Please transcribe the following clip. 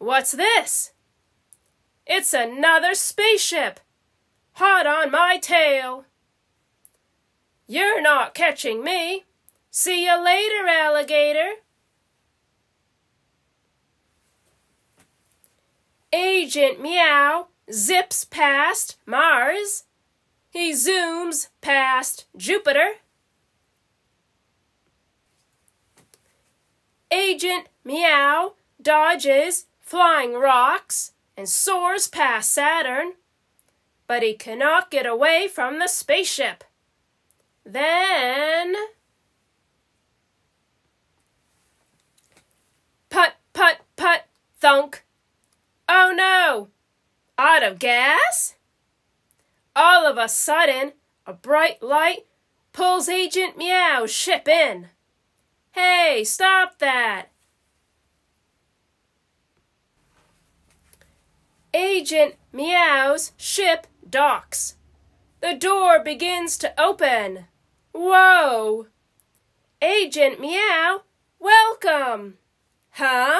What's this? It's another spaceship! Hot on my tail! You're not catching me! See you later, alligator! Agent Meow zips past Mars. He zooms past Jupiter. Agent Meow dodges flying rocks and soars past Saturn, but he cannot get away from the spaceship. Then. Put, put, put, thunk. Oh no! Out of gas? All of a sudden, a bright light pulls Agent Meow's ship in. Hey, stop that! Agent Meow's ship docks. The door begins to open. Whoa! Agent Meow, welcome! Huh?